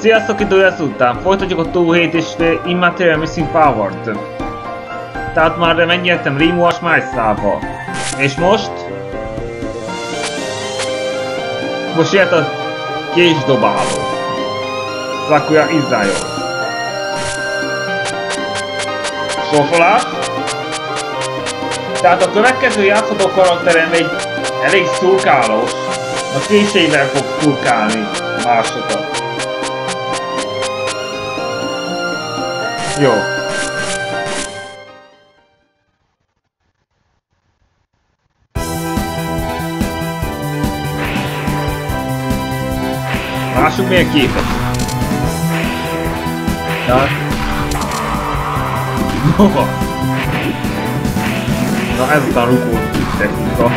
Sziasztok, itt lesz után. Folytatjuk a túl hét és Immaterial Missing Power-t. Tehát már megnyertem Rimuas Májszával. És most? Most jött a késdobáló. Sakuya Izayo. Sorsolás. Tehát a következő játszható karakterem egy elég szurkálós. A késeivel fog szurkálni másokat. Jó. Lássuk milyen képet. Ja. Nova. Na ezután rukó technika.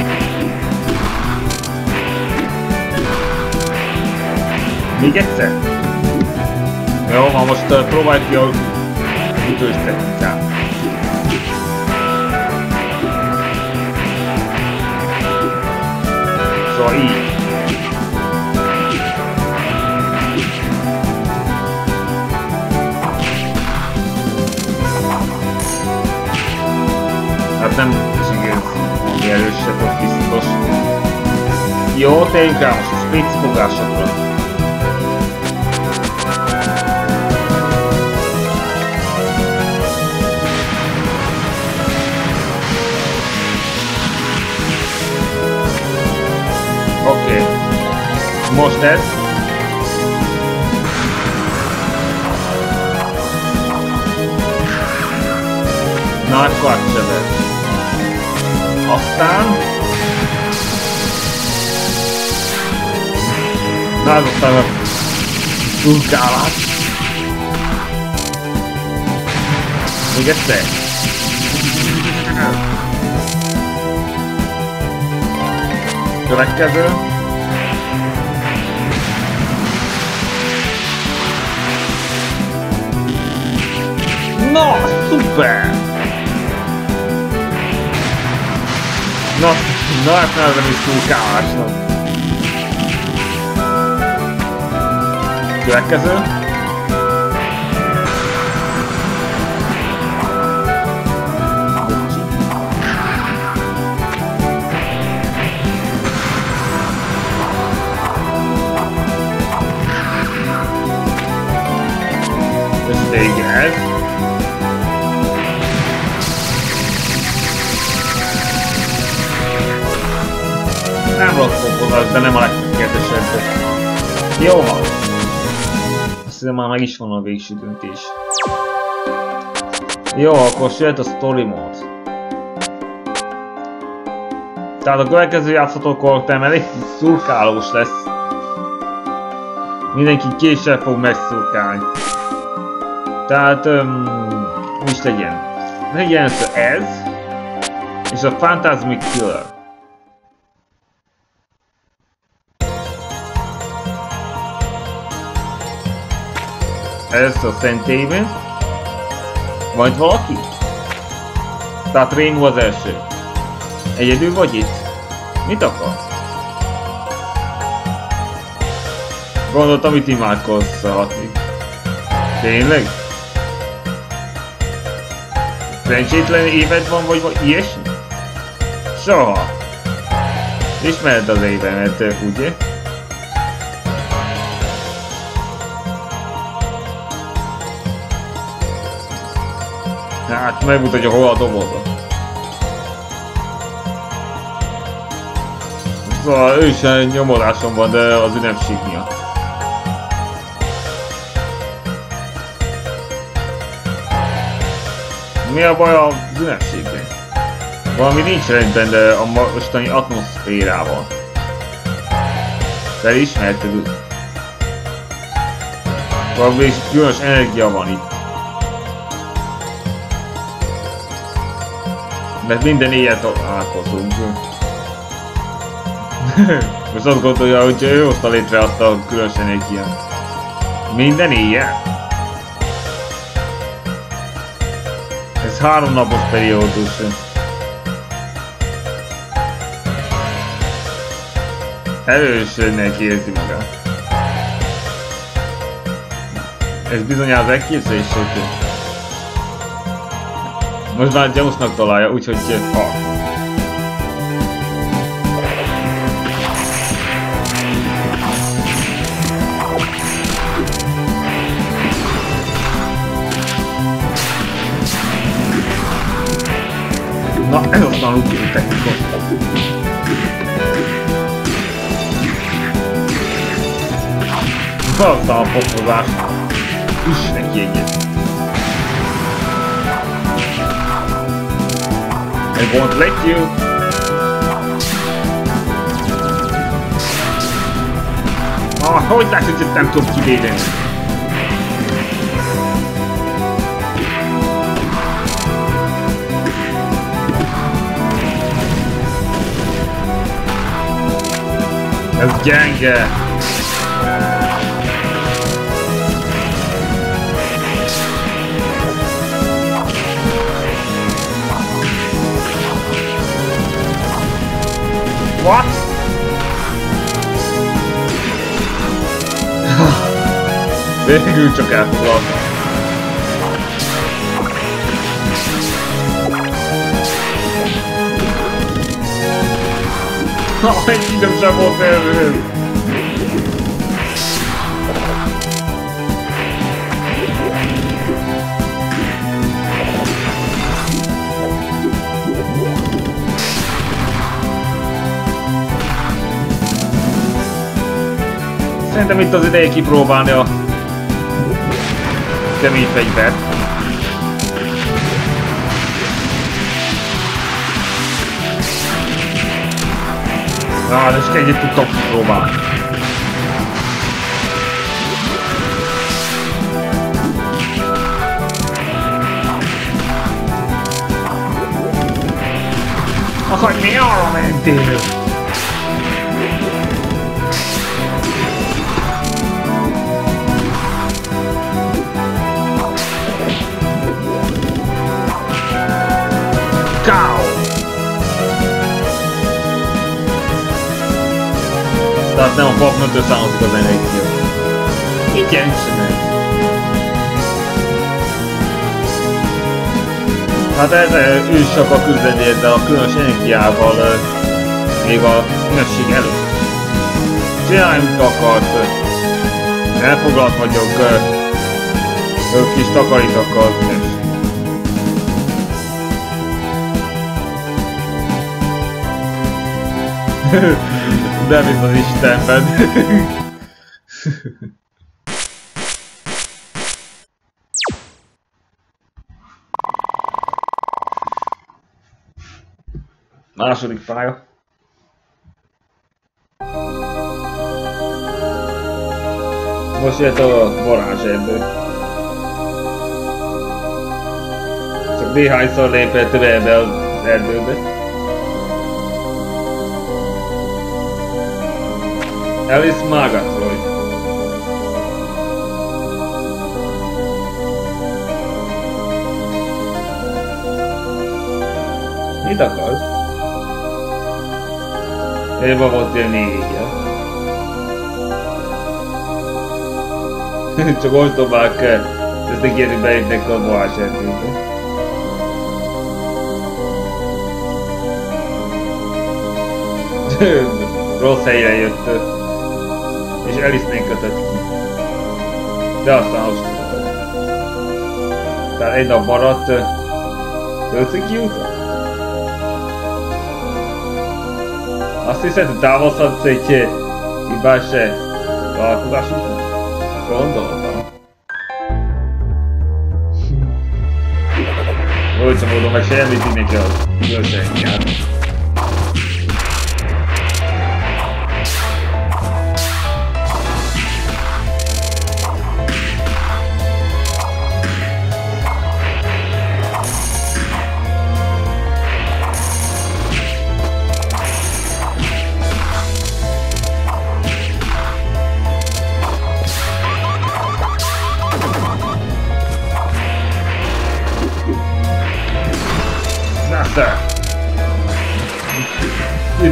Még egyszer? Jó, ha most uh, próbálj ki a ütős technikát. Szóval így. Hát nem sikerült valami erősebb, biztos. Jó, tényleg rá most a spritz fogásokra. Oké. Most ez. Nagy karcsövet. Aztán... Na, aztán a turkálás. Még egyszer. Következő. Szuper! Na, na hát nem is túl kávásnak. Következő. ez. Nem rossz komponás, de nem a legtökéletesebb. Jó van. Azt hiszem már meg is van a végső döntés. Jó, akkor jöhet a story mode. Tehát a következő játszható karakterem elég szurkálós lesz. Mindenki késsel fog megszurkálni. Tehát, um, mi is legyen? Legyen ez, és a Phantasmic Killer. A szentélyben. Vagy valaki? Tehát Rému az első. Egyedül vagy itt? Mit akarsz? Gondoltam, itt imádkozz Tényleg? Szerencsétlen éved van, vagy, vagy ilyesmi? Soha. Ismered az évemet, ugye? Hát megmutatja hol a doboza. Szóval ő is nyomodáson van, de az ünnepség miatt. Mi a baj a ünnepségben? Valami nincs rendben de a mostani atmoszférával. Felismerted? Valami különös energia van itt. Mert minden éjjel találkozunk. Most azt gondolja, hogy ő hozta létre azt a különös energiát. Minden éjjel? három napos periódus. Erősödnek érzi magát. Ez bizony az elképzelés, hogy most már Jamesnak találja, úgyhogy ha. Na, ez aztán úgy technika. Aztán a popozás. Is I won't let you. Ah, hogy látod, hogy nem tudom kivédeni? Ez gyenge. Végül csak elfoglaltam. Ay, nem sem volt erről. Szerintem itt az ideje kipróbálni a kemény fegyvert. Na, de csak egyet tudtam kipróbálni. Akkor mi arra mentél? Tehát nem a papnöntő származik az energia. Igen, sem Hát ez ő csak a küzdeni de a különös energiával még a ünnepség előtt. Csinálj, mit akart. Elfoglalt vagyok. Ők is takarítok az ünnepség. De mint az Istenben. Második pálya. Most jött a varázserdő. Csak néhányszor lépett be az erdőbe. Alice Magatroy. Mit akarsz? Éva volt ilyen négye. Csak ostobák tesznek ilyen beérnek a erdőbe. Rossz helyen jött és Alice-nél kötött ki. De aztán azt. Tehát egy nap maradt Tölciki úton? Azt hiszed, hogy távozhatsz egy hibás találkozás után? Gondoltam. Sem mondom, meg semmit neki az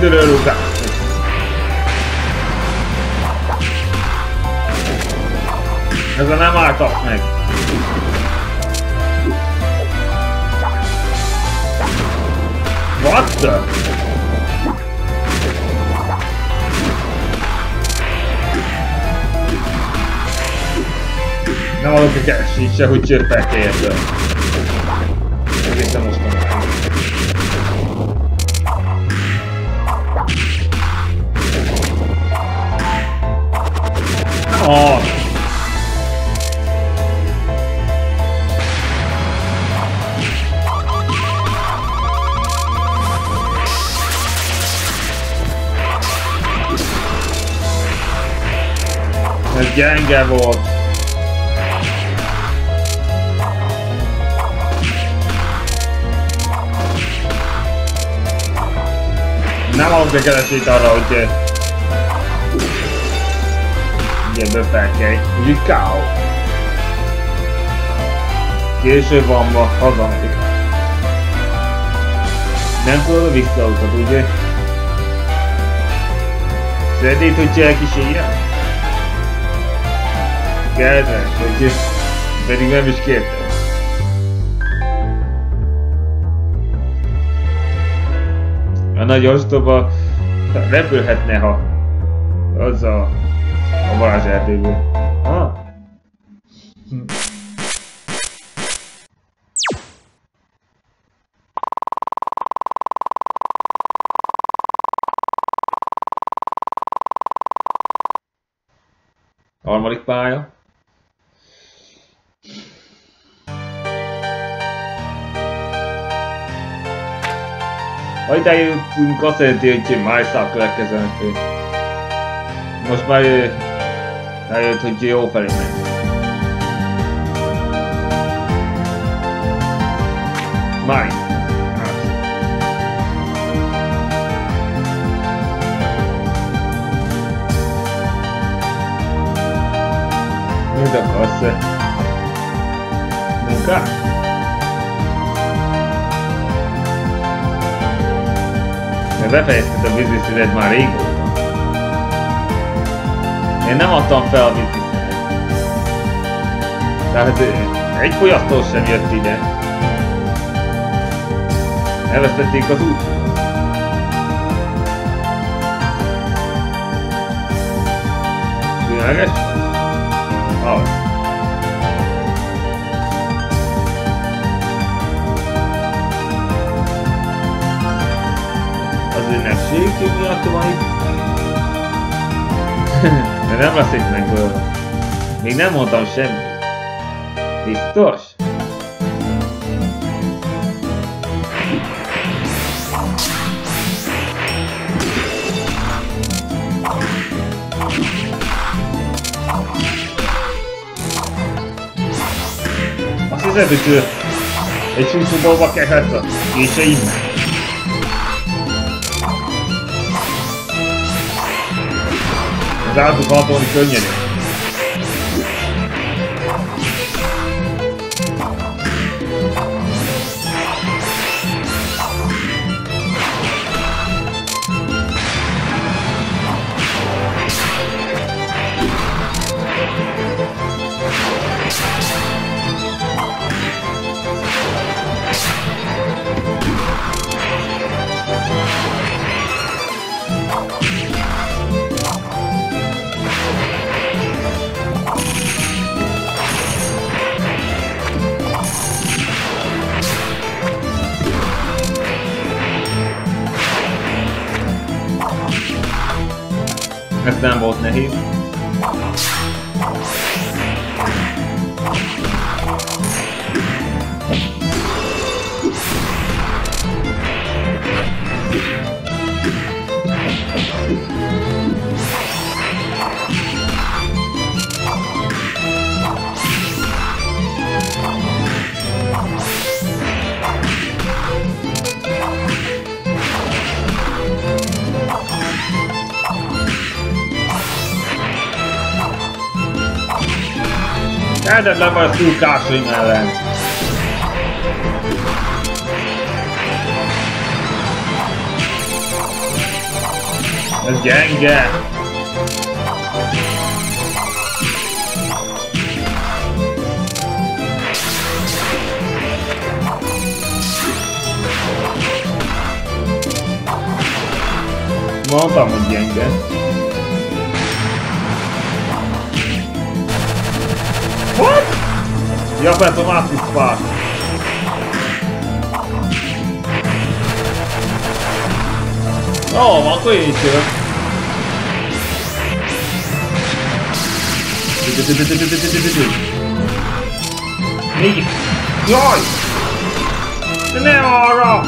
igazságát. Időről rúgás. Ezzel nem álltak meg. What the? Nem egy esélyt se, hogy csöppelke érte. Oh! Ez gyenge volt. Nem adok egy keresét arra, hogy böfelkej. Úgyhogy káó. Később van ma, hazamegyek. Nem tudod a visszautat, ugye? Szeretnéd, hogy elkísérjem? Kedves, hogy pedig nem is kértem. A nagy ostoba repülhetne, ha az a varázserdőből. Ah. Hm. Harmadik pálya. Ha ide jutunk, azt jelenti, hogy a következő Most már rájött, hogy jó felé megy. Mine. Mit akarsz? Munkát? befejezted a bizniszedet már régóta. Én nem adtam fel a bizniszedet. Tehát egy fogyasztó sem jött ide. Elvesztették az út. Különleges? Az. ünnepség miatt van itt. De nem lesz itt meg bőle. Még nem mondtam semmit. Biztos? Azt hiszed, hogy egy csúszóból kell hát a késeimnek? Az áldozatolni könnyedén. Ez Lehetetlen vagy túl Kászlim ellen. Ez gyenge. Mondtam, hogy gyenge. Ja, persze a Matrix Park. Ó, oh, akkor én is jövök. Még... Jaj! De ne arra!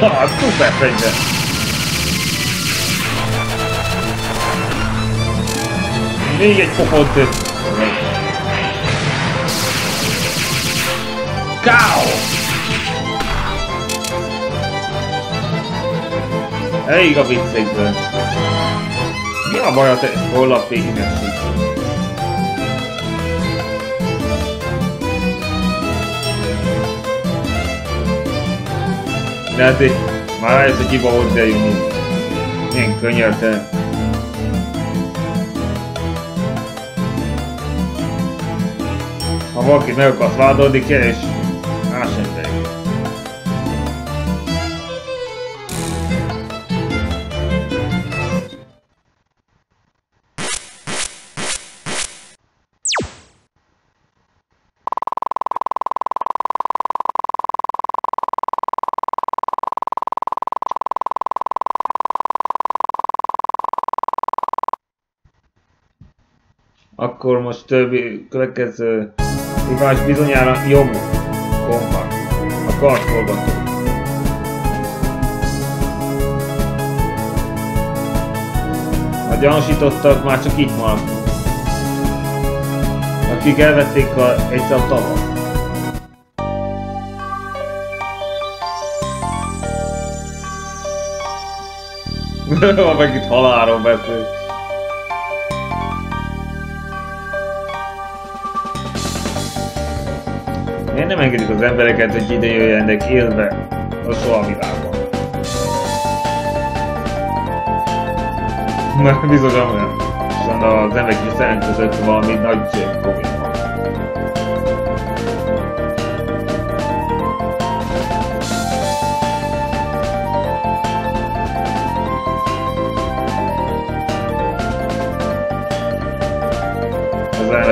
Na, szuper fegyver! Még egy pofont! Káó! Elég a viccekből. Mi a baj a te holnap végig De hát már ez a kiba hozzájönni. Milyen könyörte. Valaki meg akarsz vádolni, keres más ember. Akkor most többi következő hívás bizonyára jobb kompakt. A kartforgató. A gyanúsítottak már csak itt maradnak. Akik elvették a, egyszer a tavat. meg itt halálról beszél. Nem engedik az embereket, hogy ide jöjjenek élve a soha világban? Mert bizony olyan. Szóval az emberek is között valami nagy probléma.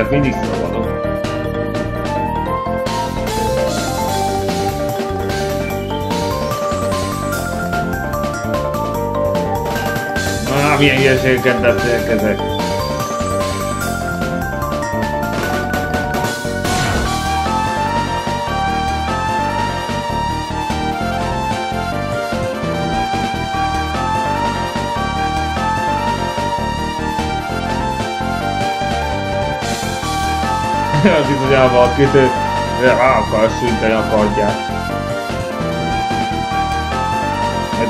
Mindig milyen hülyeségeket beszélek ezek. az bizonyában a kitő rá akar szünteni a kardját.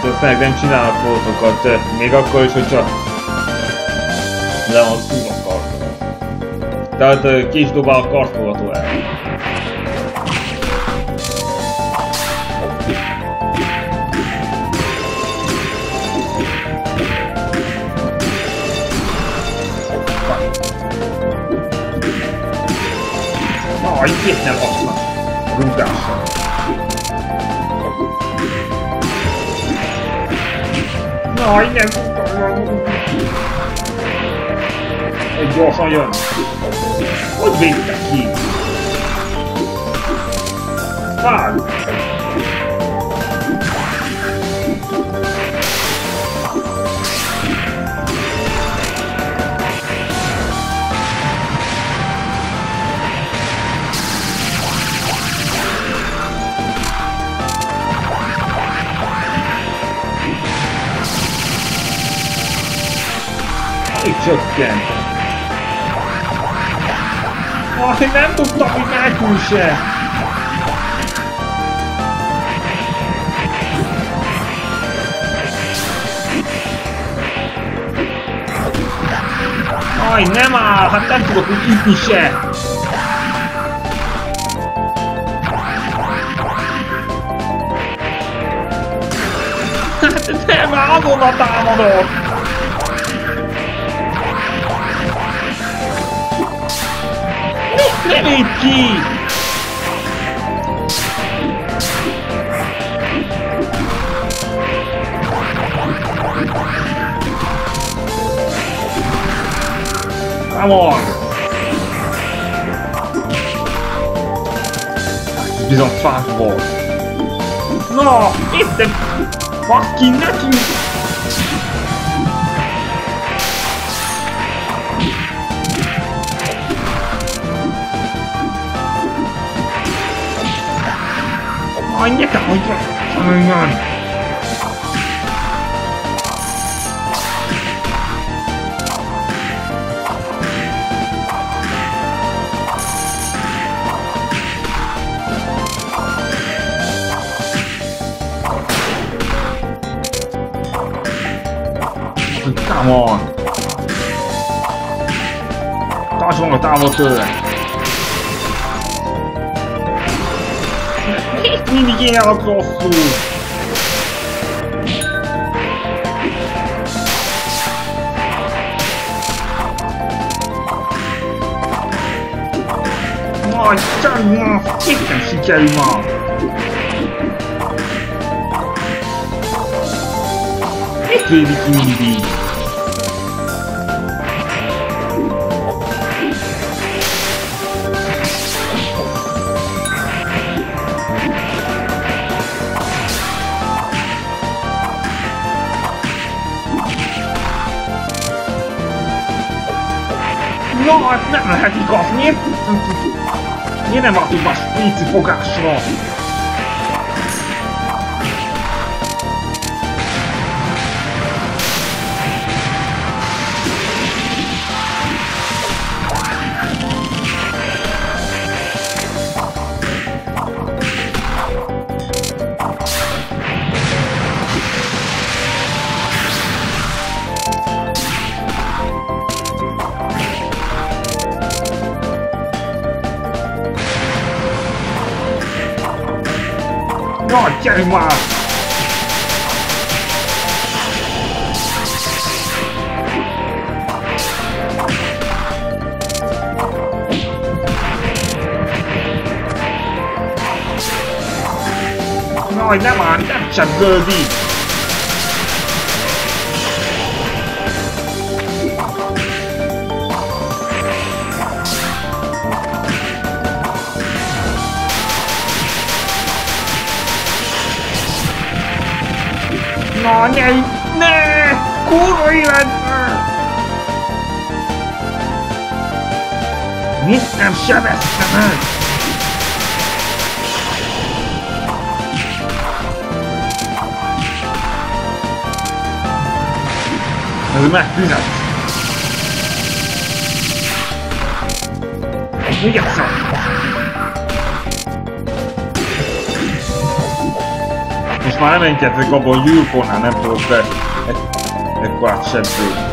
Hát aztán nem csinálnak voltokat, még akkor is, hogyha le van szúr a kart. Tehát ki is dobál a kartfogató Egy gyorsan jön. Hogy védtek ki? Vág! Ah, nem tudtam, hogy menekül se. Aj, nem áll, hát nem tudok úgy ütni se. Hát nem, azonnal támadok. Let me pee! Come on! He's on fastball. No! It's the fucking nothing! Manyak manyak. Hang on. Come on. 大熊我大过车。Én állok rosszul? Majd csak ma! Itt nem sikerül ma! Mit védik nem lehet igaz, miért? Nem adjuk a spíci fogásra? Csepgődik! Na, ne! Ne! Kurva élet! Mit nem sebezte meg? Ez megfizet! Vigyázzon! Most már nem engedtek abban, hogy Jurkonál nem tudok be egy, ekkorát sebződni. Káó!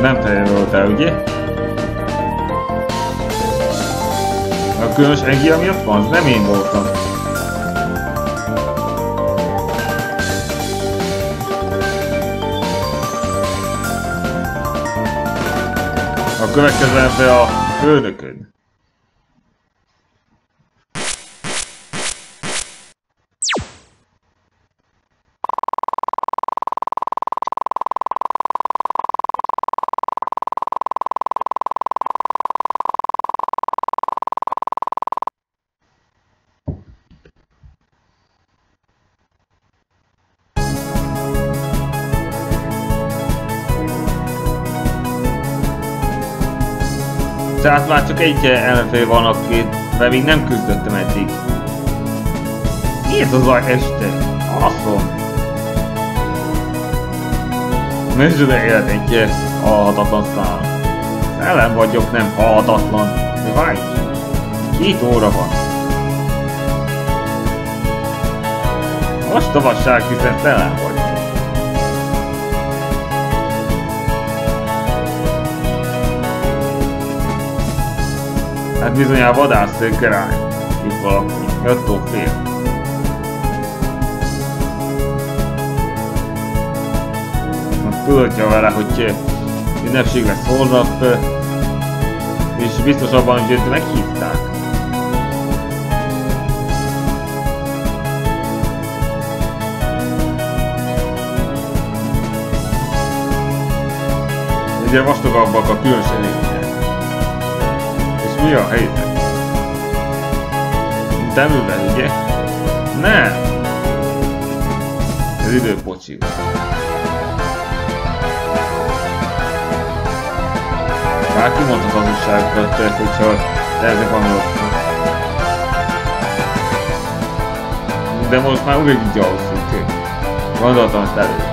Nem te el, ugye? A különös energia miatt van? Nem én voltam. A következő a főnököd. Csak egy ellenfél van, akivel még nem küzdöttem eddig. Mi ez az a este? Asszom! Nézzük élet egy halhatatlan szám. Ellen vagyok, nem halhatatlan. Mi várj! Két óra van. Most a vasság, hiszen telen vagy. Hát bizony a vadász király. Itt valaki. Attól fél. Tudja vele, hogy ünnepség lesz holnap, És biztos abban, hogy őt meghívták. Ugye vastagabbak a különös És mi a helyzet? Demőben, ugye? Nem! Ez időpocsi. Már kimondta az hazugságokat, hogyha ezek vannak. De most már úgy így alszunk. Gondoltam ezt előtt.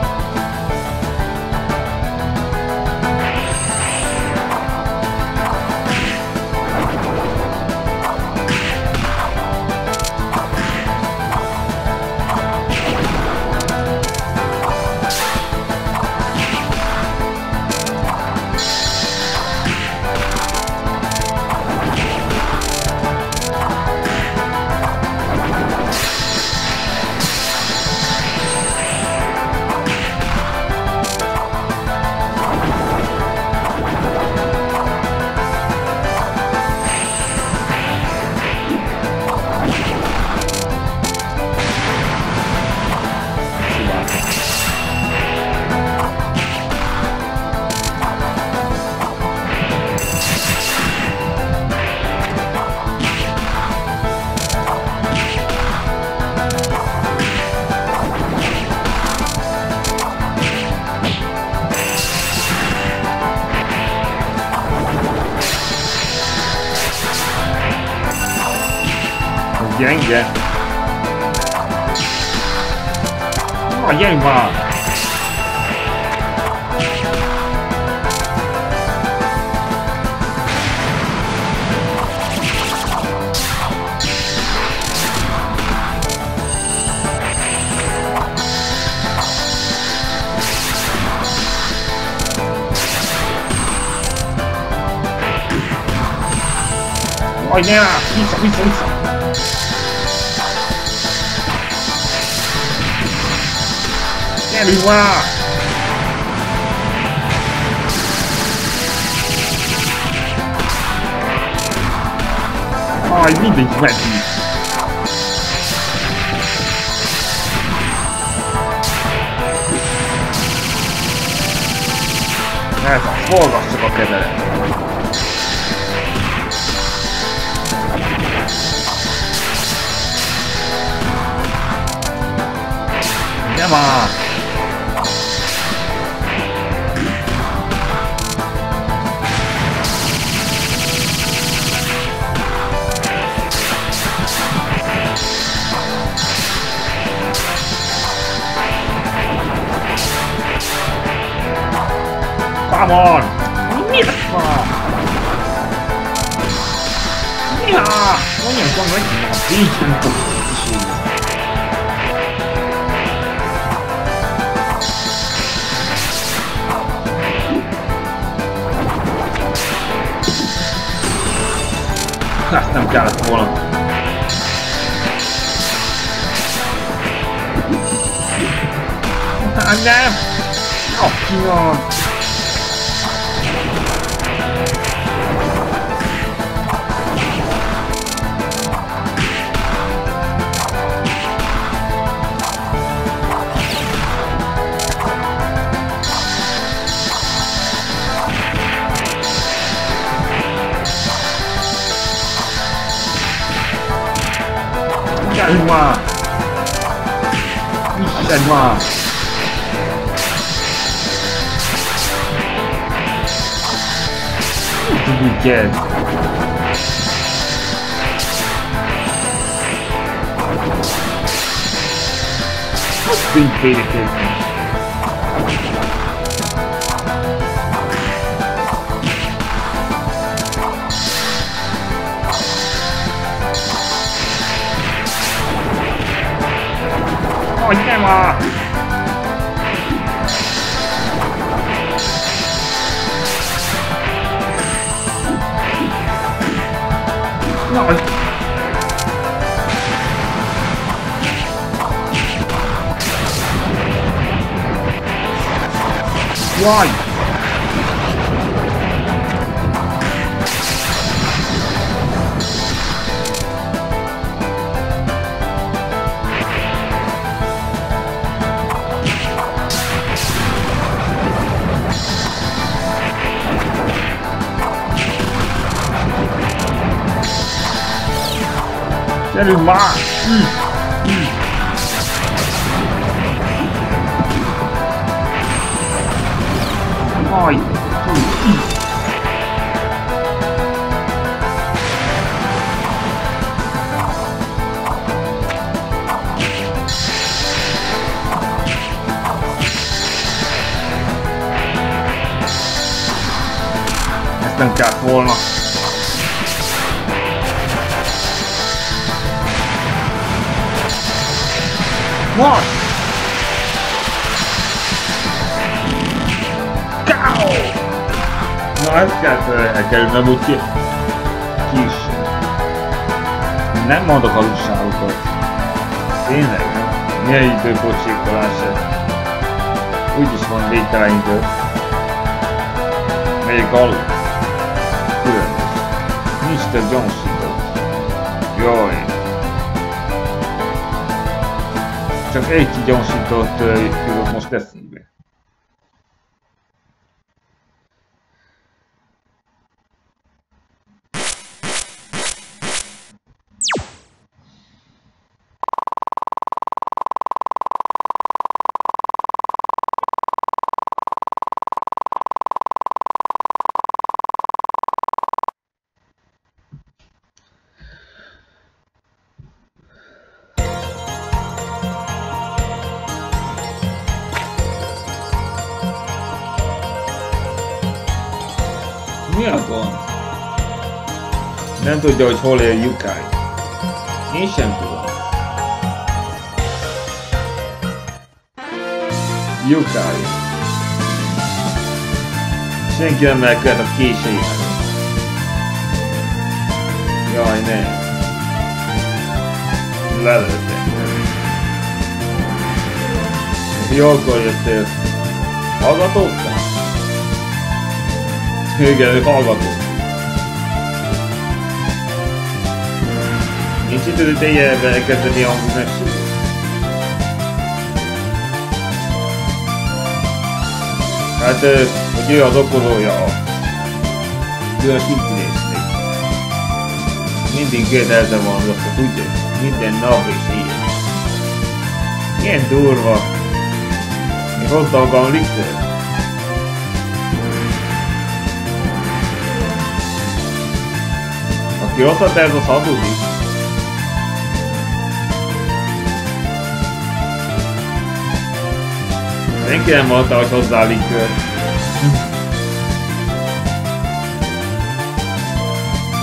Gyenge. Na, gyere már! Aj, ne! Vissza, vissza, vissza! Gyerünk már! Aj, mindig meddig! Ez a, forgassuk a kezelet! Nem már! Come on! Mierda! Ja! No nie, to będzie Azt nem kellett volna. Hát nem! Apja! Aide-moi Aide-moi Nickel Big beta kids. Hogy nem a... Na, Jaj! Gyerünk már! Aj! Ezt nem kellett volna. What? Cow! Na ezt kellett elkerülnem úgy ki... Kis... Nem mondok alulságokat. Tényleg, nem? Milyen időpocsékolás ez? Úgyis van végtelen idő. Melyik alul? Különös. Nincs több gyorsító. Jaj. Egy gyorsítót jutott most eszembe. Mi a gond? Nem tudja, hogy hol él Yukai. Én sem tudom. Yukai. Senki nem elkövet a késeihez. Jaj, ne. Lelőttek. Jókor jöttél. Hallgatóztál? Igen, ő hallgató. Nincs időt éjjelben elkezdeni a hangmesét. Hát, hogy ő az okozója a különös incidensnek. Mindig kérdezze van azt, tudja, minden nap és ilyen. Milyen durva. Még hozd a likőr. Aki rosszat ez, az hazudik. Senki nem mondta, hogy hozzá likőr.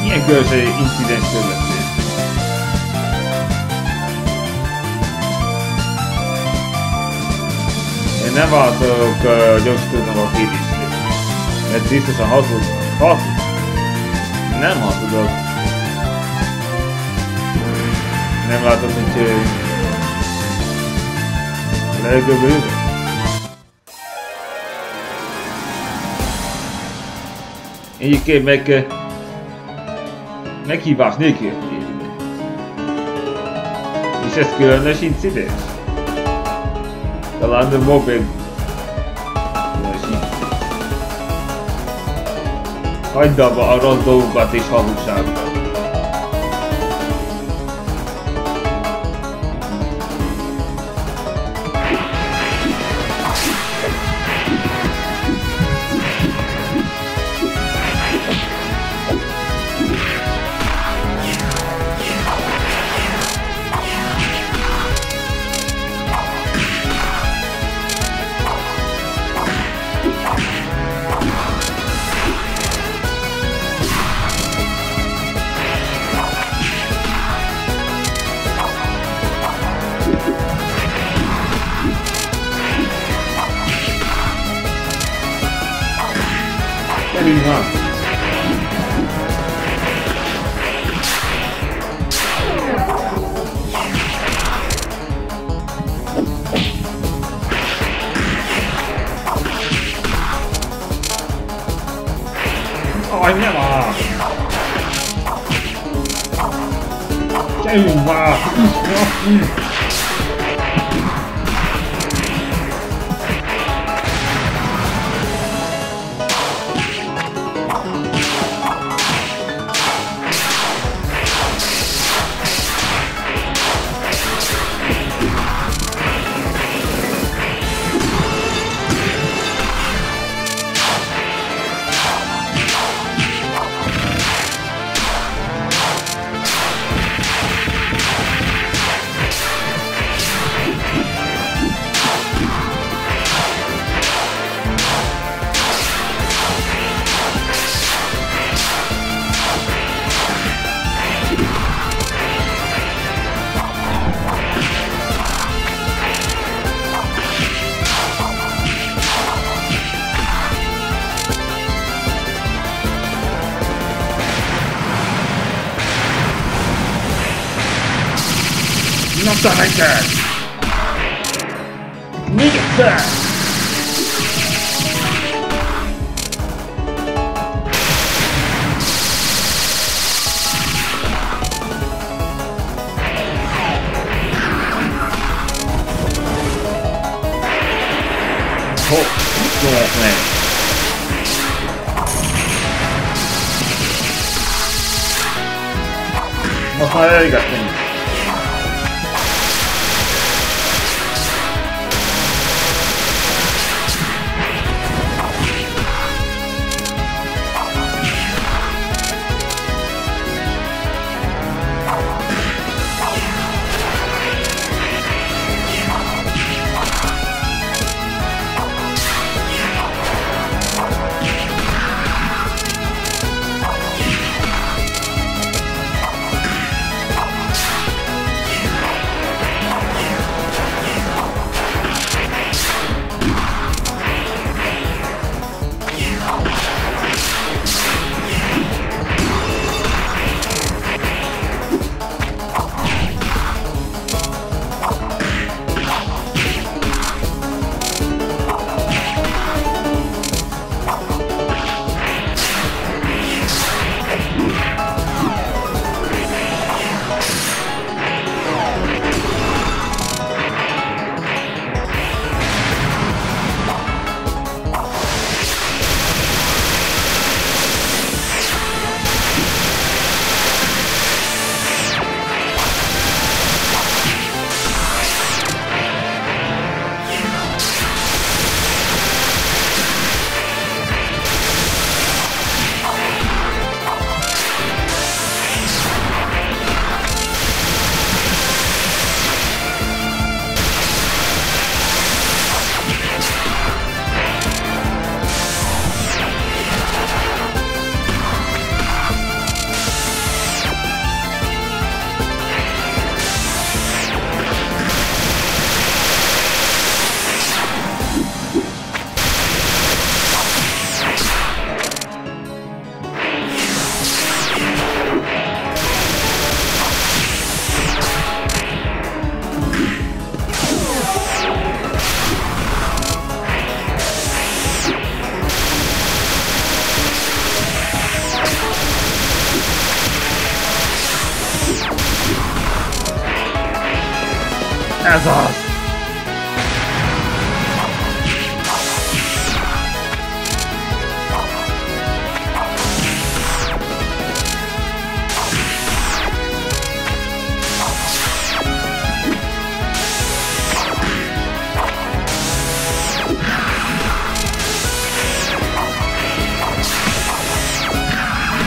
Milyen különböző incidens követő? Én nem váltok uh, gyorsítónak a kérdését. Mert biztosan hazudnak. Hazud? Nem hazudok. Nem látod, hogy legjobb Egyébként meg meghívás nélkül És ez különös incidens? Talán a mobbing különös incidens. Hagyd abba a rossz dolgokat és hazugságokat. Vissza neked! Még egyszer! Hopp, jó meg! Most már elégedtünk. Ez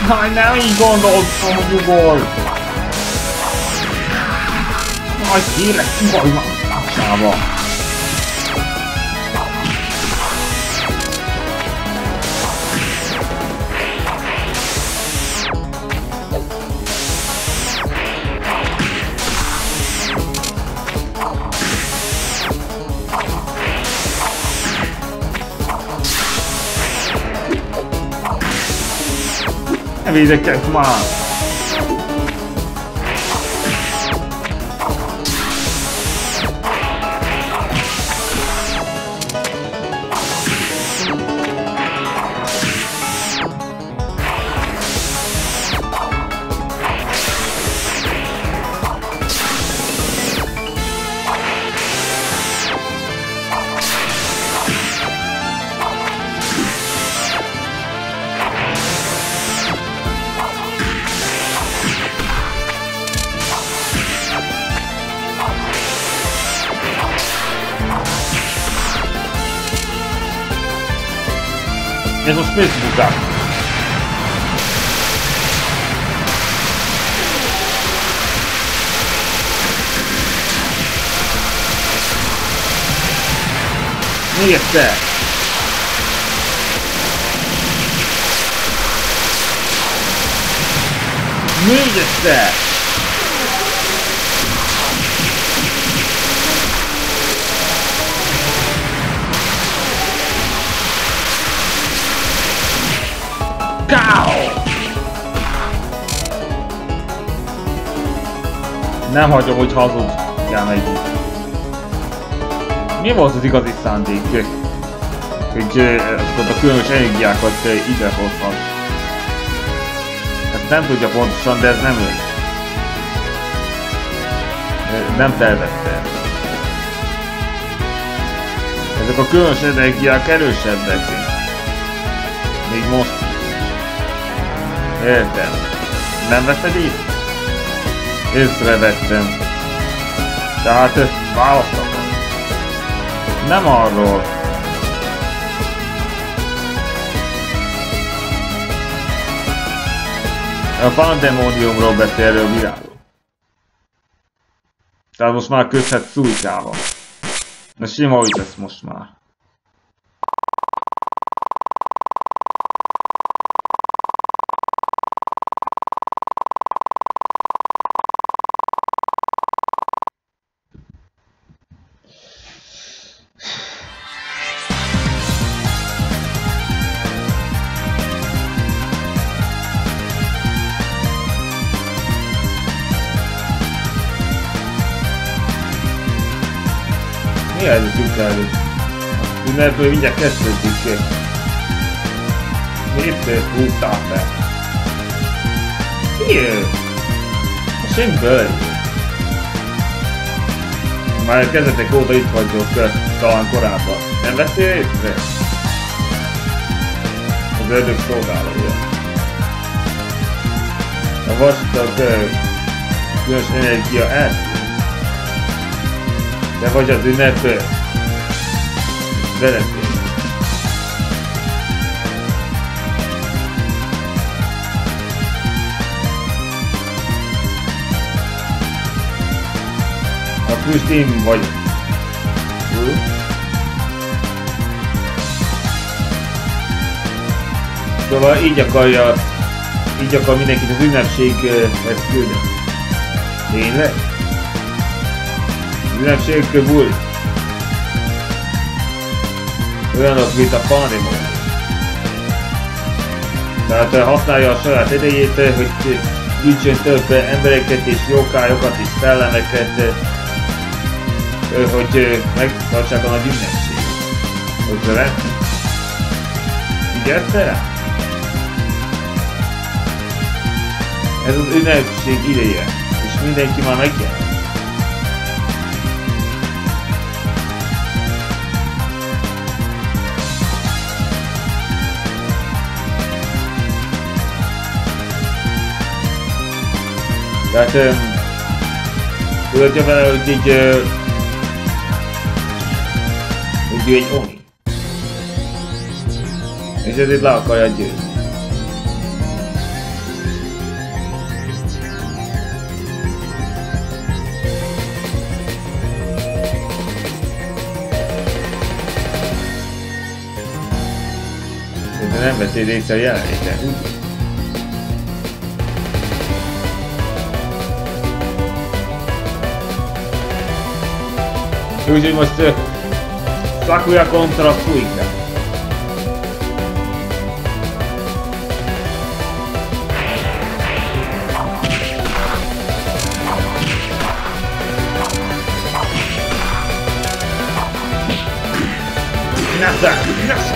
Hát nem így gondoltam, hogy ugor! Majd kérlek, ugorj már a Ne védekezz már! Egyszer! Még egyszer! Káó! Nem hagyom, hogy hazud. kell megint. Mi volt az igazi szándék? Hogy azokat a különös energiákat idehozhat. Ezt nem tudja pontosan, de ez nem ő. Nem tervezte. Ezek a különös energiák erősebbek. Még most. Értem. Nem veszed észre? Észrevettem. Tehát választatom. Nem arról. A pandemóniumról beszélő virágról. Tehát most már közhet szújkával. Na sima úgy lesz most már. Előtt. Ünnebből mindjárt kezdődik. Miért húztál fel? Miért? A semmiből Már kezdetek óta itt vagyok, talán korábban. Nem vettél észre? Az ördög szolgálója. A vastag különös energia elszín. De vagy az ünnep vezető. A füst én vagyok. Szóval így akarja, így akar mindenkit az ünnepséghez küldeni. Tényleg? Az ünnepség kövül olyanok, mint a Panimo. Tehát használja a saját idejét, hogy gyűjtsön több embereket és jókályokat és szellemeket, hogy megtartsák a nagy ünnepséget. Hogy lehet? Figyelsz rá? Ez az ünnepség ideje, és mindenki már megjelent. Tehát tudod vele, hogy így ő egy oni. És ezért le akarja győzni. Nem vettél részt a jelenléten, úgy? Úgyhogy most uh, Sakuya kontra Suika. Nasa! Nasa! Nasa!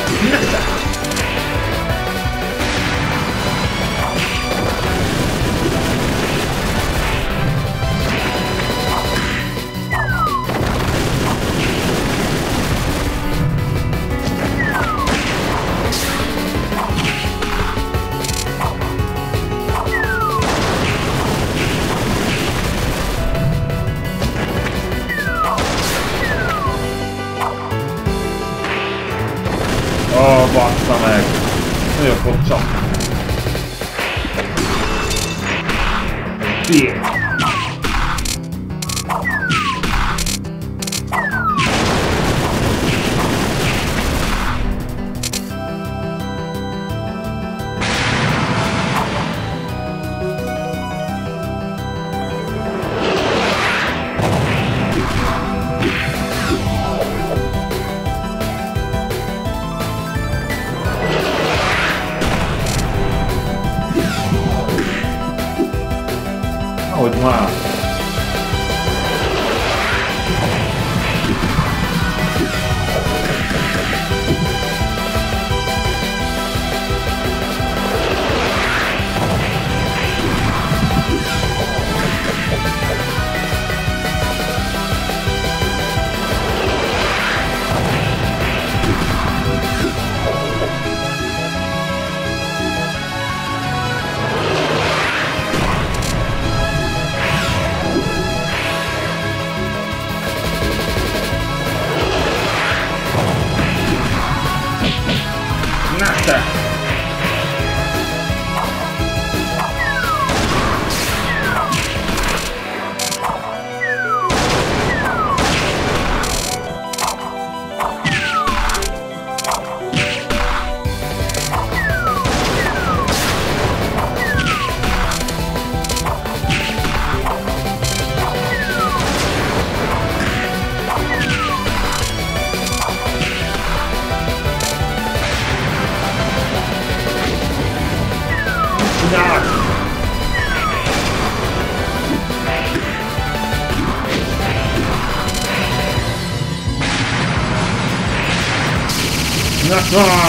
Ah!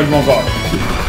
irmãozão.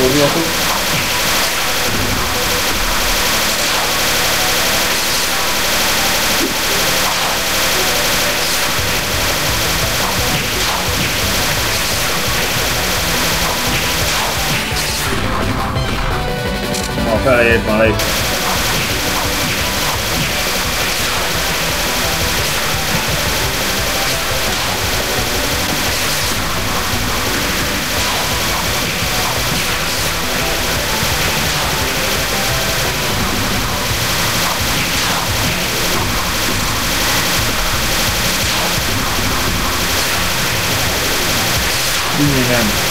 Nehogy magad! felejét már is. Igen. Tehát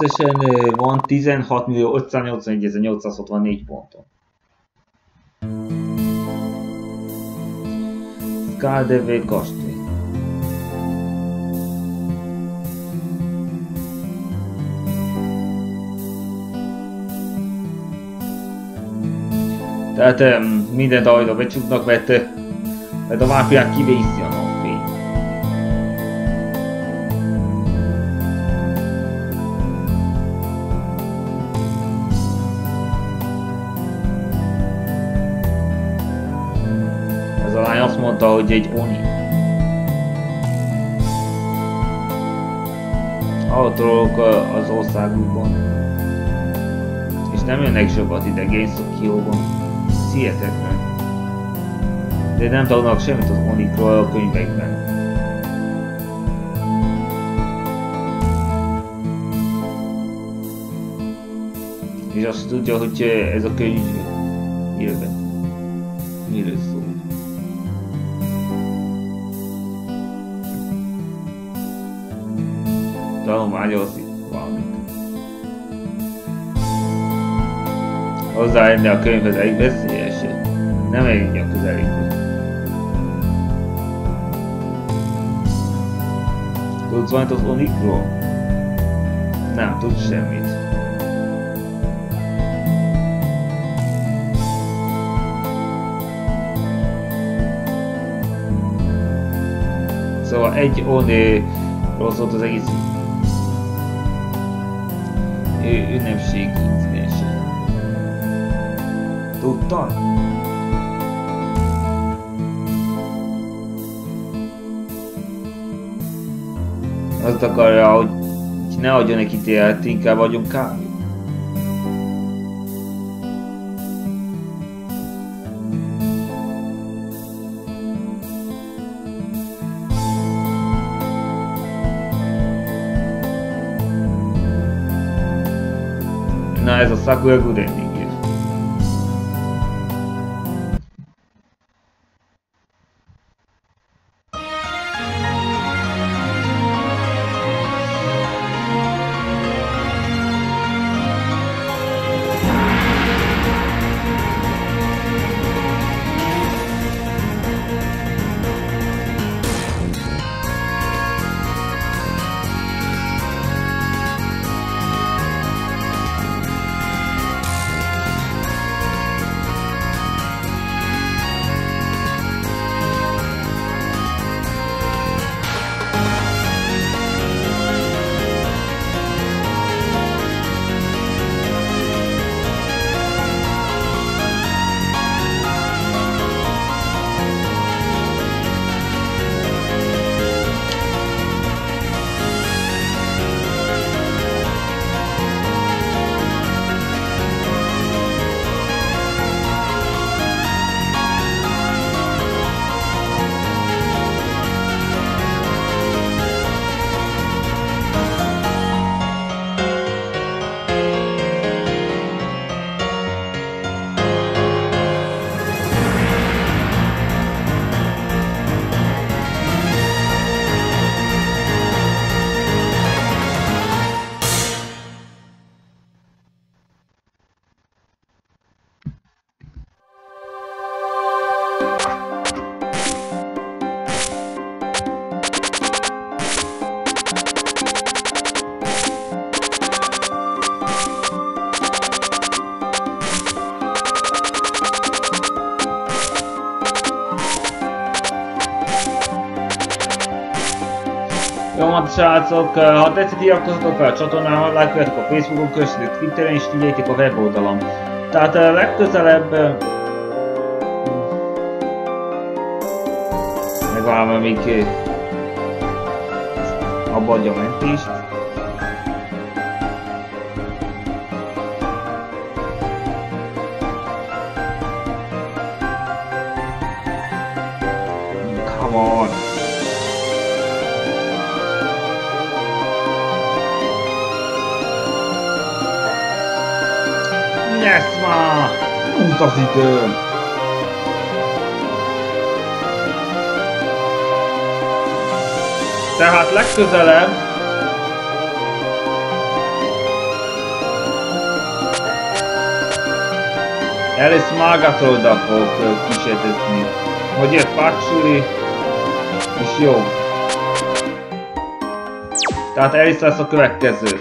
összesen van 16 millió 581 ponton. Scaldeve kastély. Tehát mindent ahogy a becsuknak, mert, mert a máfiák kivészi a mondta, hogy egy Oni. autók az országukban. És nem jönnek sokat ide Gamestop-kióban. Hihetetlen. De nem tudnak semmit az Onikról a könyvekben. És azt tudja, hogy ez a könyv miről, Tanulmányozni valamit. Hozzájönni a könyvhez egy veszélyes, nem egy a közelítő. Tudsz valamit az Onikról? Nem tudsz semmit. Szóval egy Oné rossz az egész ő, ünnepségi incidense. Tudtad? Azt akarja, hogy ne adjon neki télt, inkább adjon kávét. Ez a Sakura Guden srácok, ha tetszett, iratkozzatok fel a csatornámra, lájkoljatok a Facebookon, kövessetek Twitteren és figyeljétek a weboldalam. Tehát legközelebb... Megvárom, amíg abba adja a mentést. Idő. Tehát legközelebb Alice Magatroda fog kísérletni, hogy egy pacsuli, és jó. Tehát Alice lesz a következő,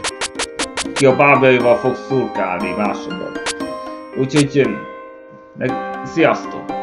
ki a bábjaival fog szurkálni másodat. Úgyhogy meg sziasztok!